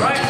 Right.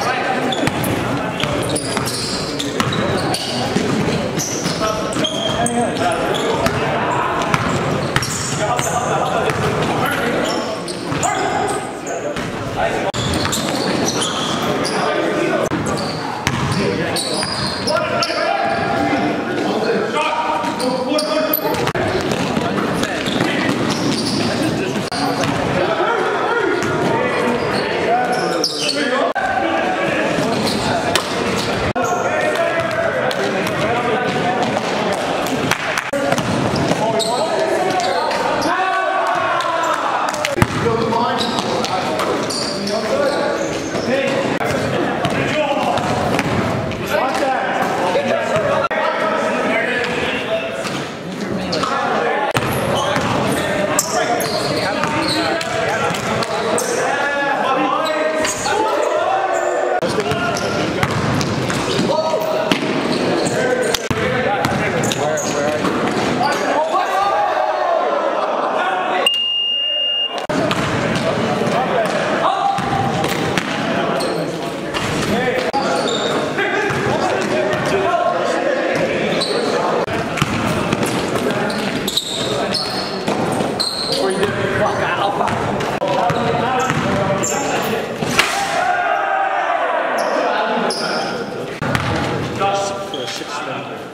Hey. six. number.